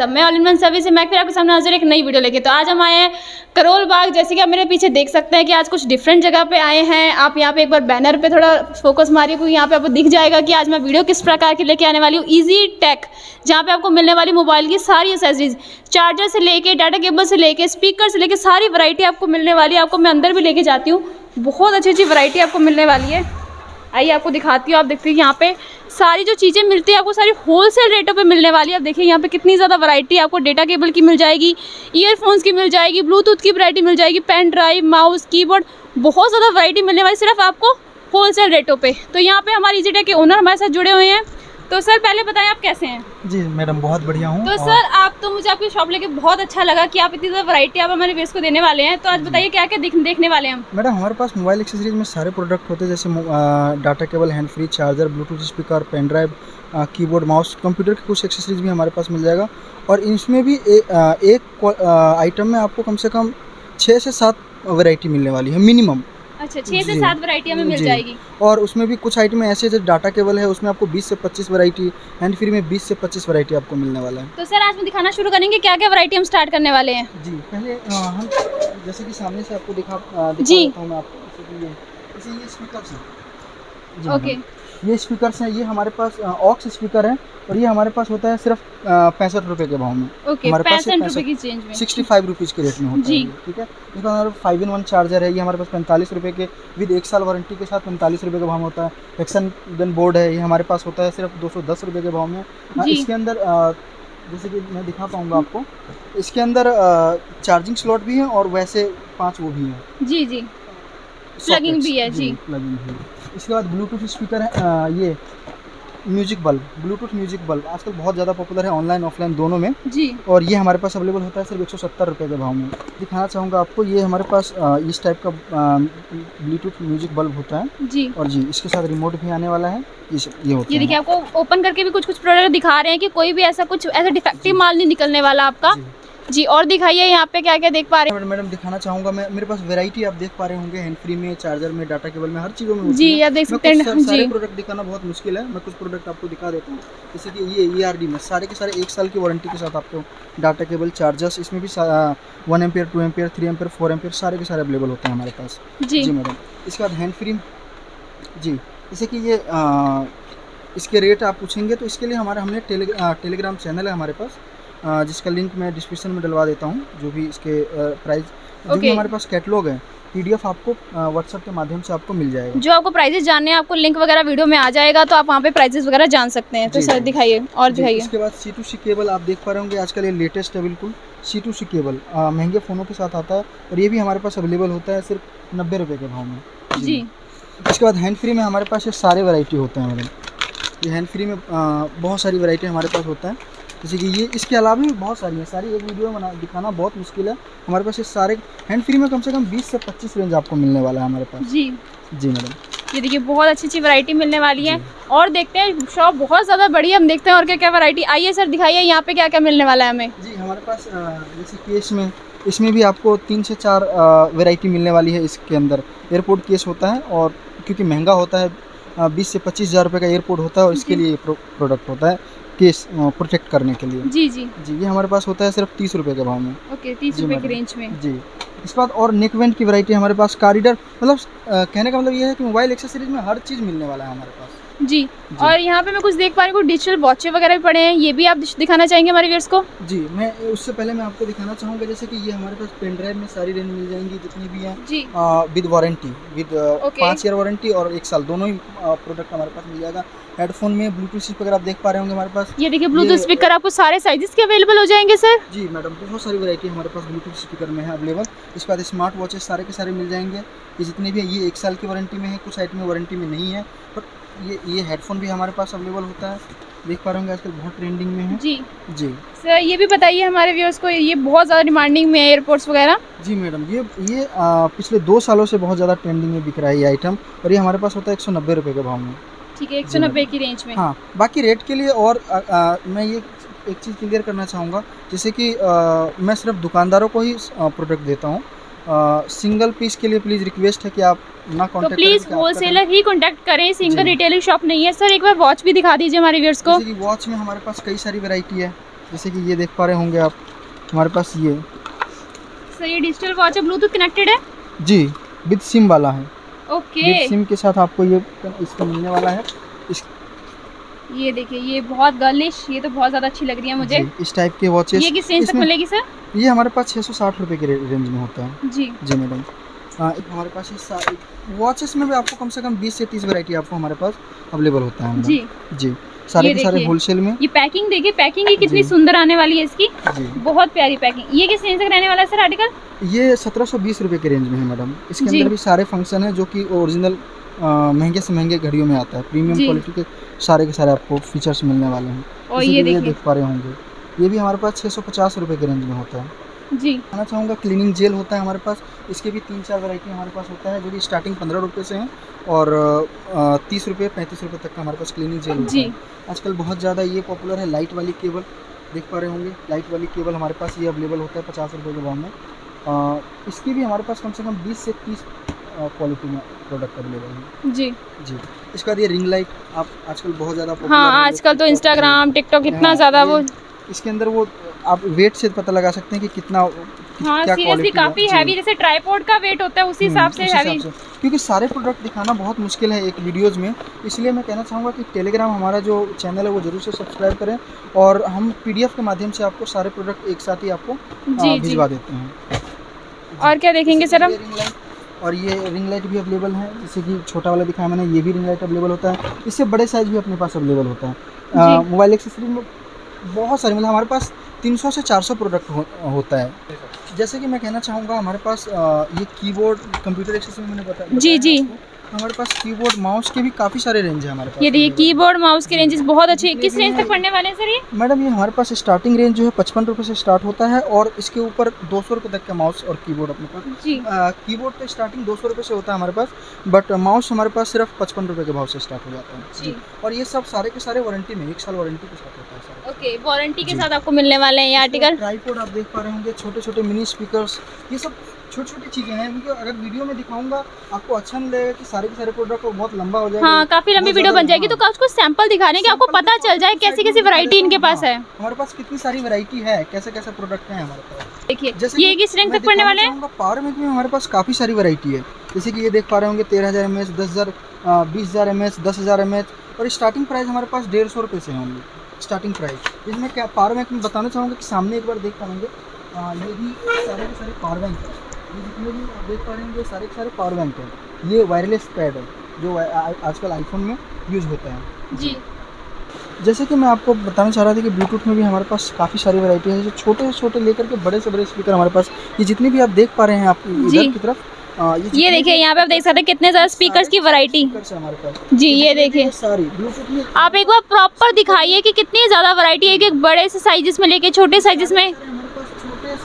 सब। मैं all in service से, मैं फिर आपके सामने हाजिर एक नई वीडियो लेके। तो आज हम आए हैं करोल बाग। जैसे कि आप मेरे पीछे देख सकते हैं कि आज कुछ डिफरेंट जगह पे आए हैं। आप यहाँ पे एक बार बैनर पे थोड़ा फोकस मारिए, क्योंकि यहाँ पे आपको दिख जाएगा कि आज मैं वीडियो किस प्रकार की लेके आने वाली हूँ। ईजी टेक जहाँ पे आपको मिलने वाली मोबाइल की सारी एसेसरीज चार्जर से लेके डाटा केबल से लेके स्पीकर से लेके, सारी वरायटी आपको मिलने वाली है। आपको मैं अंदर भी लेके जाती हूँ। बहुत अच्छी अच्छी वरायटी आपको मिलने वाली है। आइए आपको दिखाती हूँ, आप देखते हैं यहाँ पे सारी जो चीज़ें मिलती है, आपको सारी होलसेल रेटों पे मिलने वाली है। आप देखिए यहाँ पे कितनी ज़्यादा वैरायटी आपको डेटा केबल की मिल जाएगी ईयरफोन्स की मिल जाएगी ब्लूटूथ की वैरायटी मिल जाएगी पेन ड्राइव माउस कीबोर्ड बहुत ज़्यादा वैरायटी मिलने वाली, सिर्फ़ आपको होलसेल रेटों पर तो यहाँ पर हमारे इजी के ओनर हमारे साथ जुड़े हुए हैं। तो सर पहले बताएँ आप कैसे हैं? जी मैडम बहुत बढ़िया हूँ तो और... सर आप तो मुझे आपकी शॉप लेके बहुत अच्छा लगा कि आप इतनी ज़्यादा वैरायटी आप हमारे बेस को देने वाले हैं। तो आज बताइए क्या क्या देख, देखने वाले हैं मैडम हमारे पास मोबाइल एक्सेसरीज में सारे प्रोडक्ट होते हैं जैसे data cable hand free charger Bluetooth speaker pen drive keyboard mouse computer के कुछ एक्सेसरीज भी हमारे पास मिल जाएगा। और इसमें भी ए, एक आइटम में आपको कम से कम छः से सात वैरायटी मिलने वाली है मिनिमम अच्छा छः से सात वैरायटी हमें मिल जाएगी। और उसमें भी कुछ आइटम ऐसे जैसे डाटा केबल है उसमें आपको 20 से 25 वैरायटी हैंड फ्री में 20 से 25 वैरायटी आपको मिलने वाला है। तो सर आज हम दिखाना शुरू करेंगे क्या क्या वैरायटी हम स्टार्ट करने वाले हैं। जी पहले हम जैसे कि सामने से आपको दिखा, दिखा जी मैं आपको जैसे ये स्पीकर है। ओके ये स्पीकर हैं ये हमारे पास ऑक्स स्पीकर है और ये हमारे पास होता है सिर्फ़ पैंसठ रुपए के भाव में। हमारे पास रुपए की चेंज में। सिक्सटी फाइव रुपीज़ के रेट में होता जी। है ठीक है? इसका हमारे फाइव इन वन चार्जर है ये हमारे पास पैंतालीस रुपए के विद एक साल वारंटी के साथ पैंतालीस रुपए का भाव में होता है। एक्सन गन बोर्ड है ये हमारे पास होता है सिर्फ़ दो सौ दस रुपये के भाव में। इसके अंदर जैसे कि मैं दिखा पाऊँगा आपको इसके अंदर चार्जिंग स्लॉट भी है और वैसे पाँच वो भी हैं। जी जी। प्लगिंग भी है जी प्लगिंग भी इसके बाद ब्लूटूथ स्पीकर है आ, ये music bulb Bluetooth music bulb आजकल बहुत ज़्यादा पॉपुलर है ऑनलाइन ऑफलाइन दोनों में। जी। और ये हमारे पास अवेलेबल होता है सिर्फ़ एक सौ सत्तर रुपये के भाव में। दिखाना चाहूँगा आपको ये हमारे पास इस टाइप का ब्लूटूथ म्यूज़िक बल्ब होता है। जी। और जी इसके साथ रिमोट भी आने वाला है। ये ये होता ये देखिए आपको ओपन करके भी कुछ कुछ प्रोडक्ट दिखा रहे हैं कि कोई भी ऐसा कुछ ऐसा डिफेक्टिव माल नहीं निकलने वाला आपका। जी और दिखाइए यहाँ पे क्या क्या देख पा रहे हैं। मैडम दिखाना चाहूँगा मैं मेरे पास वैरायटी आप देख पा रहे होंगे हैंड फ्री में चार्जर में डाटा केबल में हर चीज़ों में जी आप देख सकते हैं सारे प्रोडक्ट दिखाना बहुत मुश्किल है मैं कुछ प्रोडक्ट आपको दिखा देता हूँ। जैसे कि ये ई आर डी में सारे के सारे एक साल की वारंटी के साथ आपको डाटा केबल चार्जर्स इसमें भी one ampere two ampere three ampere four ampere सारे के सारे अवेलेबल होते हैं हमारे पास। जी। जी मैडम इसके बाद हैंड फ्री जी जैसे कि ये इसके रेट आप पूछेंगे तो इसके लिए हमारा हमने टेलीग्राम चैनल है हमारे पास। जिसका लिंक मैं डिस्क्रिप्शन में डलवा देता हूँ जो भी इसके प्राइस जो okay. भी हमारे पास कैटलॉग है पीडीएफ आपको व्हाट्सएप के माध्यम से आपको मिल जाएगा। जो आपको प्राइजेस जानने हैं आपको लिंक वगैरह वीडियो में आ जाएगा तो आप वहाँ पे प्राइजेस वगैरह जान सकते हैं। तो सर दिखाइए और दिखाइए। इसके बाद सी टू सी केबल आप देख पा रहे होंगे आजकल ये लेटेस्ट है बिल्कुल। सी टू सी केबल महँगे फ़ोनों के साथ आता है और ये भी हमारे पास अवेलेबल होता है सिर्फ़ नब्बे रुपये के भाव में। जी। इसके बाद हैंड फ्री में हमारे पास ये सारे वैरायटी होते हैं मैडम ये हैंड फ्री में बहुत सारी वैरायटी हमारे पास होता है। जैसे कि ये इसके अलावा भी बहुत सारी हैं। सारी एक वीडियो बना दिखाना बहुत मुश्किल है। हमारे पास ये सारे हैंड फ्री में कम से कम 20 से 25 रेंज आपको मिलने वाला है हमारे पास। जी। जी मैडम ये देखिए बहुत अच्छी अच्छी वैरायटी मिलने वाली है। और देखते हैं शॉप बहुत ज़्यादा बड़ी है। हम देखते हैं और क्या क्या वैरायटी आइए सर दिखाइए यहाँ पे क्या क्या मिलने वाला है हमें। जी हमारे पास जैसे केस में इसमें भी आपको तीन से चार वेराइटी मिलने वाली है इसके अंदर। एयरपोर्ट केस होता है और क्योंकि महँगा होता है बीस से पच्चीस हज़ार रुपये का एयरपोर्ट होता है और इसके लिए प्रोडक्ट होता है। केस प्रोटेक्ट करने के लिए। जी जी। जी ये हमारे पास होता है सिर्फ़ तीस रुपए के भाव में। ओके तीस रुपये के रेंज में। जी। इसके बाद और नेकवेंट की वैरायटी हमारे पास कारिडर मतलब कहने का मतलब ये है कि मोबाइल एक्सेसरीज में हर चीज़ मिलने वाला है हमारे पास। जी, जी। और यहाँ पे मैं कुछ देख पा रही हूँ डिजिटल वॉचे वगैरह भी पड़े हैं ये भी आप दिखाना चाहेंगे हमारे व्यर्स को? जी मैं उससे पहले मैं आपको दिखाना चाहूँगा जैसे कि ये हमारे पास पेन ड्राइव में सारी रेंज मिल जाएँगी जितनी भी हैं जी। विद वारंटी विद पाँच ईयर वारंटी और एक साल दोनों ही प्रोडक्ट हमारे पास मिल जाएगा। हेडफोन में ब्लूटूथ स्पीकर आप देख पा रहे होंगे हमारे पास ये देखिए ब्लूटूथ स्पीकर आपको सारे साइजेस के अवेलेबल हो जाएँगे सर जी मैडम बहुत सारी वैरायटी हमारे पास ब्लूटूथ स्पीकर में है अवेलेबल इसके बाद स्मार्ट वॉचेस सारे के सारे मिल जाएँगे। ये जितने भी है ये एक साल की वारंटी में है कुछ आइटम में वारंटी में नहीं है पर ये ये हेडफोन भी हमारे पास अवेलेबल होता है। देख पा रहे होंगे आजकल बहुत ट्रेंडिंग में है। जी। जी। सर ये भी बताइए हमारे व्यूअर्स को ये बहुत ज़्यादा डिमांडिंग में है एयरपोर्ट्स वगैरह। जी मैडम ये ये आ, पिछले दो सालों से बहुत ज़्यादा ट्रेंडिंग में बिक रहा है ये आइटम और ये हमारे पास होता है एक सौ नब्बे रुपये के भाव में। ठीक है एक सौ नब्बे की रेंज में। हाँ बाकी रेट के लिए और आ, आ, मैं ये एक चीज़ क्लियर करना चाहूँगा। जैसे कि मैं सिर्फ़ दुकानदारों को ही प्रोडक्ट देता हूँ। सिंगल पीस के लिए प्लीज़ रिक्वेस्ट है कि आप ना कॉन्टेक्ट तो प्लीज़ होलसेलर ही कॉन्टेक्ट करें सिंगल रिटेलिंग शॉप नहीं है। सर एक बार वॉच भी दिखा दीजिए हमारे व्यूअर्स को। वॉच में हमारे पास कई सारी वैरायटी है। जैसे कि ये देख पा रहे होंगे आप हमारे पास ये। सर ये डिजिटल वॉच है ब्लूटूथ कनेक्टेड है? जी विद सिम वाला है। ओके सिम के साथ आपको ये इसका मिलने वाला है। इस ये देखिए ये बहुत गर्लिश ये तो बहुत ज़्यादा अच्छी लग रही है मुझे। इस टाइप के वॉचेस ये किस रेंज तक मिलेगी सर ये हमारे पास छः सौ साठ रुपये के रेंज में होता है। जी। जी मैडम हाँ एक हमारे पास ये वॉचेस में भी आपको कम से कम बीस से तीस वैरायटी आपको हमारे पास अवेलेबल होता है जी। जी सारे ये के सारे होलसेल में। ये पैकिंग देखिए पैकिंग ही कितनी सुंदर आने वाली है इसकी। बहुत प्यारी पैकिंग ये किस रेंज तक रहने वाला है सर आर्टिकल ये सत्रह सौ बीस रुपये के रेंज में है मैडम इसके अंदर भी सारे फ़ंक्शन है जो कि ओरिजिनल महँगे से महँगे घड़ियों में आता है। प्रीमियम क्वालिटी के सारे के सारे आपको फीचर्स मिलने वाले हैं। और ये देखिए। देख पा रहे होंगे। ये भी हमारे पास छः सौ पचास रुपये के रेंज में होता है। जी। कहना चाहूँगा क्लीनिंग जेल होता है हमारे पास। इसके भी तीन चार वैरायटी हमारे पास होता है जो कि स्टार्टिंग पंद्रह रुपये से है और तीस रुपये पैंतीस रुपये तक का हमारे पास क्लीनिंग जेल जी। आजकल बहुत ज़्यादा ये पॉपुलर है लाइट वाली केबल देख पा रहे होंगे लाइट वाली केबल हमारे पास ये अवेलेबल होता है पचास रुपये के भाव में। इसकी भी हमारे पास कम से कम बीस से तीस क्वालिटी में प्रोडक्ट अवेलेबल है। जी। जी। इसका ये रिंग लाइट आप आजकल बहुत ज़्यादा हाँ आजकल तो इंस्टाग्राम टिकटॉक इतना हाँ, ज़्यादा वो इसके अंदर वो आप वेट से पता लगा सकते हैं कि कितना हाँ सीरियसली काफ़ी हैवी जैसे ट्राईपोर्ड का वेट होता है उसी हम्म, हिसाब से हैवी क्योंकि सारे प्रोडक्ट दिखाना बहुत मुश्किल है एक वीडियोज़ में। इसलिए मैं कहना चाहूँगा कि टेलीग्राम हमारा जो चैनल है वो ज़रूर से सब्सक्राइब करें और हम पीडीएफ के माध्यम से आपको सारे प्रोडक्ट एक साथ ही आपको भिजवा देते हैं। और क्या देखेंगे सर हम? और ये रिंग लाइट भी अवेलेबल है जैसे कि छोटा वाला दिखाया मैंने ये भी रिंग लाइट अवेलेबल होता है। इससे बड़े साइज़ भी अपने पास अवेलेबल होता है। मोबाइल एक्सेसरी में बहुत सारे मतलब हमारे पास 300 से 400 प्रोडक्ट हो, होता है। जैसे कि मैं कहना चाहूँगा हमारे पास आ, ये कीबोर्ड कंप्यूटर एक्सेसरी मैंने बताया जी, जी। हमारे पास कीबोर्ड माउस के भी काफ़ी सारे रेंज है हमारे पास। ये देखिए कीबोर्ड माउस के रेंजेस बहुत अच्छे हैं। किस रेंज तक पड़ने वाले हैं सर ये? मैडम ये हमारे पास स्टार्टिंग रेंज जो है पचपन रुपये से स्टार्ट होता है और इसके ऊपर दो सौ रुपये तक का माउस और कीबोर्ड अपने पास। जी। कीबोर्ड पे स्टार्टिंग दो सौ रुपये से होता है हमारे पास बट माउस हमारे पास सिर्फ़ पचपन रुपये के भाव से स्टार्ट हो जाता है। जी। और ये सब सारे के सारे वारंटी में एक साल वारंटी के साथ होता है सारा। ओके वारंटी के साथ आपको मिलने वाले हैं ये आर्टिकल ट्राईपोड आप देख पा रहे होंगे छोटे छोटे मिनी स्पीकर ये सब छोटी छोटी चीज़ें हैं क्योंकि अगर वीडियो में दिखाऊँगा आपको अच्छा नहीं लगेगा कि सारे के सारे प्रोडक्ट बहुत लंबा हो जाएगा। हाँ काफ़ी लंबी वीडियो बन जाएगी तो हाँ। कुछ सैंपल दिखाने के आपको पता चल जाए कैसी कैसी वैरायटी इनके पास है। हाँ। हमारे पास कितनी सारी वैरायटी है कैसे कैसे प्रोडक्ट है हमारे पास। देखिए ये किस रेंज तक पड़ने वाले हैं? पावर बैंक में हमारे पास काफ़ी सारी वैरायटी है। जैसे कि ये देख पा रहे होंगे तेरह हज़ार एम एच दस हज़ार बीस हज़ार एम एच दस हज़ार एम एच और स्टार्टिंग प्राइस हमारे पास डेढ़ सौ रुपये से होंगे स्टार्टिंग प्राइस इसमें क्या पावर बैंक में बताना चाहूँगा कि सामने एक बार देख पाएँगे ये भी सारे के सारे पावर बैंक है। ये जितने भी आप देख पा रहे हैं ये सारे सारे पावर बैंक है। ये वायरलेस पैड है जो आजकल आईफोन में यूज़ होता है। जी। जैसे कि मैं आपको बताना चाह रहा था कि ब्लूटूथ में भी हमारे पास काफ़ी सारी वैरायटी है जैसे छोटे से छोटे लेकर के बड़े से बड़े स्पीकर हमारे पास। ये जितने भी आप देख पा रहे हैं आप इधर की तरफ़ आ, ये देखिए यहाँ पे आप देख सकते हैं कितने ज़्यादा स्पीकर्स की वैरायटी जी ये देखिए। सारी आप एक बार प्रॉपर दिखाइए कि कितनी ज़्यादा वैरायटी है कि बड़े से साइजेस में लेके छोटे साइजेस में।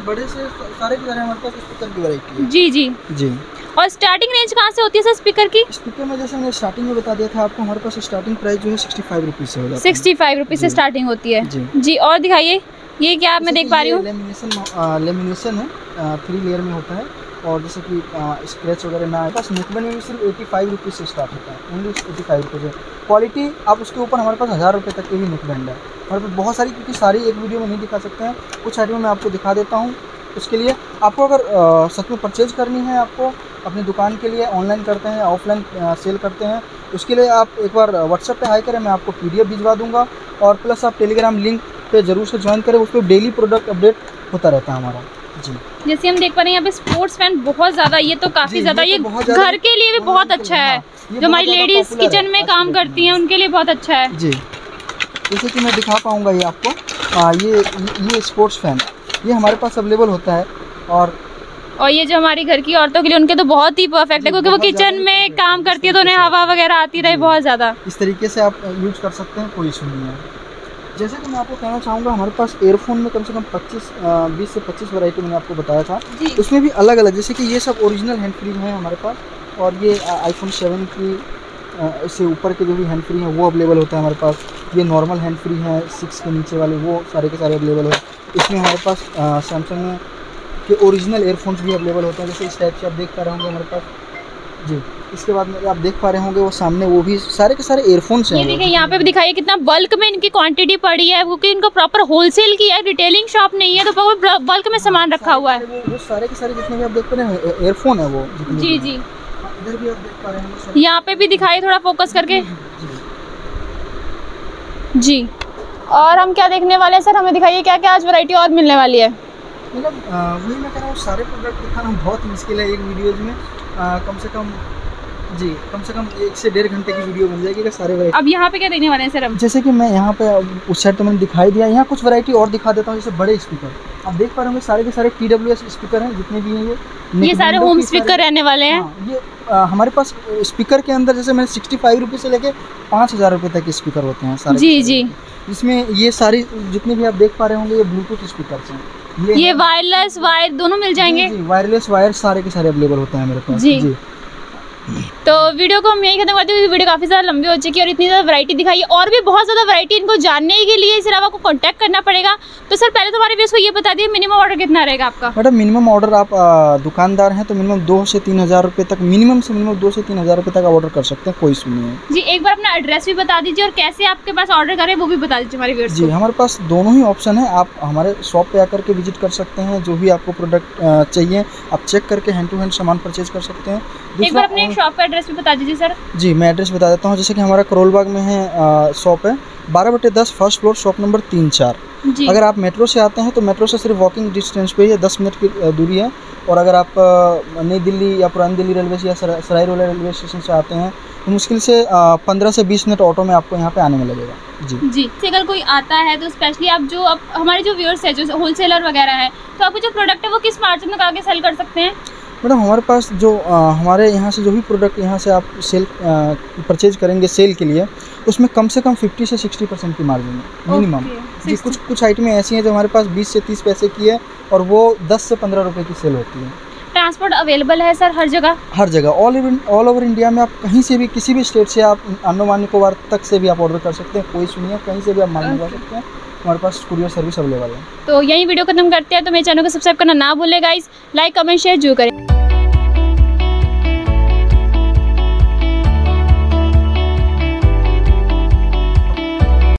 से बड़े से सारे के सारे हमारे पास स्पीकर की वैरायटी है। जी जी। जी। और स्टार्टिंग रेंज कहाँ से होती है सर स्पीकर की? स्पीकर में जैसे मैंने स्टार्टिंग में बता दिया था आपको हमारे पास स्टार्टिंग प्राइस जो है सिक्सटी फाइव रुपीज़ से हो सिक्सटी फाइव रुपीज़ से स्टार्टिंग होती है। जी। जी और दिखाइए ये क्या आप मैं देख पा रही हूँ? लेमिनेशन लेमिनेशन है थ्री लेयर में होता है। और जैसे कि स्क्रैच वगैरह ना आए, बस नेकबैंड में भी सिर्फ़ एटी फाइव रुपीज़ से स्टार्ट होता है। ओनली एटी फाइव रुपीज़ है। क्वालिटी आप उसके ऊपर हमारे पास हज़ार रुपये तक के भी नेकबैंड है। हमारे पास बहुत सारी, क्योंकि सारी एक वीडियो में नहीं दिखा सकते हैं, कुछ आइटम मैं आपको दिखा देता हूँ। उसके लिए आपको अगर सच में परचेज करनी है आपको, अपनी दुकान के लिए ऑनलाइन करते हैं ऑफलाइन सेल करते हैं, उसके लिए आप एक बार व्हाट्सएप पे हाई करें, मैं आपको पीडीएफ भिजवा दूँगा। और प्लस आप टेलीग्राम लिंक पे ज़रूर से ज्वाइन करें, उस पर डेली प्रोडक्ट अपडेट होता रहता है हमारा। जैसे हम देख पा रहे हैं यहाँ पे स्पोर्ट्स फ़ैन बहुत ज़्यादा ये तो काफ़ी ज़्यादा ये ये तो बहुत घर के लिए भी बहुत अच्छा है। हाँ, जो हमारी लेडीज़ किचन में काम करती हैं उनके लिए बहुत अच्छा है। जी। जैसे कि मैं दिखा पाऊँगा ये आपको आ, ये ये स्पोर्ट्स फ़ैन ये हमारे पास अवेलेबल होता है और और ये जो हमारी घर की औरतों के लिए उनके तो बहुत ही परफेक्ट है क्योंकि वो किचन में काम करती है तो उन्हें हवा वगैरह आती रहे बहुत ज़्यादा। इस तरीके से आप यूज़ कर सकते हैं कोई इशू नहीं है। जैसे कि मैं आपको कहना चाहूँगा हमारे पास एयरफोन में कम से कम 25 बीस से 25 वैरायटी मैंने आपको बताया था। उसमें भी अलग अलग जैसे कि ये सब ओरिजिनल हैंड फ्री हैं हमारे पास और ये आईफोन सेवन की इससे ऊपर के जो भी हैंड फ्री हैं वो अवेलेबल होता है हमारे पास। ये नॉर्मल हैंड फ्री हैं सिक्स के नीचे वाले वो सारे के सारे अवेलेबल है। इसमें हमारे पास सैमसंग के ओरिजिनल एयरफोन्स भी अवेलेबल होते हैं जैसे इस टाइप से आप देख पा रहे होंगे हमारे पास। जी। इसके बाद में आप देख पा रहे होंगे वो सामने वो भी सारे के सारे एयरफोन्स हैं देखिए यहाँ पे भी दिखाइए कितना बल्क में इनकी क्वांटिटी पड़ी है क्योंकि इनको प्रॉपर होलसेल की है रिटेलिंग शॉप नहीं है तो बल्क में सामान रखा हुआ है। वो सारे के सारे जितने भी आप देख पा रहे हैं एयरफोन है वो जी जी। इधर भी आप देख पा रहे हैं यहाँ पे भी दिखाइए थोड़ा फोकस करके। जी। और हम क्या देखने वाले हैं सर? हमें दिखाइए क्या क्या आज वैरायटी और मिलने वाली है। मतलब वही मैं कह रहा हूँ सारे प्रोडक्ट दिखाना बहुत मुश्किल है एक वीडियोज़ में। अ, कम से कम जी कम से कम एक से डेढ़ घंटे की वीडियो बन जाएगी सारे वैरायटी अब यहाँ पे क्या देखने वाले हैं सर जैसे कि मैं यहाँ पे उस साइड तो मैंने दिखाई दिया यहाँ कुछ वैरायटी और दिखा देता हूँ जैसे बड़े स्पीकर आप देख पा रहे होंगे सारे के सारे टी डब्ल्यू एस स्पीकर हैं जितने भी हैं ये। ये सारे होम स्पीकर रहने वाले हैं। हाँ, ये हमारे पास स्पीकर के अंदर जैसे मैंने सिक्सटी फाइव रुपये से लेके पाँच हज़ार रुपये तक के स्पीकर होते हैं सारे जी जी। इसमें ये सारी जितने भी आप देख पा रहे होंगे ये ब्लूटूथ स्पीकर हैं। ये वायरलेस वायर दोनों मिल जाएँगे? जी, जी, वायरलेस वायर सारे के सारे अवेलेबल होते हैं मेरे पास। जी। तो वीडियो को हम यही खत्म करते हैं वीडियो काफ़ी ज़्यादा लंबी हो चुकी है और इतनी ज़्यादा वैरायटी दिखाई है और भी बहुत ज़्यादा वैरायटी इनको जानने के लिए सिर्फ़ आपको कांटेक्ट करना पड़ेगा। तो सर पहले तो हमारे को ये बता दिए मिनिमम ऑर्डर कितना रहेगा आपका? मैडम मिनिमम ऑर्डर आप दुकानदार हैं तो मिनिमम दो से तीन हज़ार रुपये तक मिनिमम से मिनिमम दो से तीन हज़ार रुपये तक ऑर्डर कर सकते हैं कोई इशू नहीं है। जी एक बार अपना एड्रेस भी बता दीजिए और कैसे आपके पास ऑर्डर करें वो भी बता दीजिए हमारे व्यूअर्स जी हमारे पास दोनों ही ऑप्शन है आप हमारे शॉप पे आकर के विज़िट कर सकते हैं जो भी आपको प्रोडक्ट चाहिए आप चेक करके हैंड टू हैंड सामान परचेज कर सकते हैं। एक बार अपने शॉप का एड्रेस भी बता दीजिए सर जी मैं एड्रेस बता देता हूँ। जैसे कि हमारा करोल बाग में है शॉप है। बारह बटे दस फ़र्स्ट फ्लोर शॉप नंबर तीन चार। अगर आप मेट्रो से आते हैं तो मेट्रो से सिर्फ़ वॉकिंग डिस्टेंस पे ही है दस मिनट की दूरी है। और अगर आप नई दिल्ली या पुरानी दिल्ली रेलवे या सराय रोला रेलवे स्टेशन से आते हैं तो मुश्किल से पंद्रह से बीस मिनट ऑटो में आपको यहाँ पे आने में लगेगा। जी। जी से अगर कोई आता है तो स्पेशली आप जो अब हमारे जो व्यूअर्स है जो होलसेलर वगैरह है तो आपको जो प्रोडक्ट है वो किस मार्जिन में आगे सेल कर सकते हैं? मैडम हमारे पास जो अ, हमारे यहाँ से जो भी प्रोडक्ट यहाँ से आप सेल परचेज करेंगे सेल के लिए उसमें कम से कम 50 से 60 परसेंट की मार्जिन है मिनिमम जी कुछ कुछ आइटमें ऐसी हैं जो हमारे पास 20 से 30 पैसे की है और वो 10 से 15 रुपए की सेल होती है। ट्रांसपोर्ट अवेलेबल है सर हर जगह? हर जगह all over all over India में आप कहीं से भी किसी भी स्टेट से आप अंडमान निकोबार तक से भी आप ऑर्डर कर सकते हैं कोई सुनिए कहीं से भी आप माल मंगवा सकते हैं हमारे पास कुरियर सर्विस अवेलेबल है। तो यही वीडियो खत्म करते हैं तो मेरे चैनल को सब्सक्राइब करना ना भूलें गाइस लाइक कमेंट शेयर ज़रूर करें।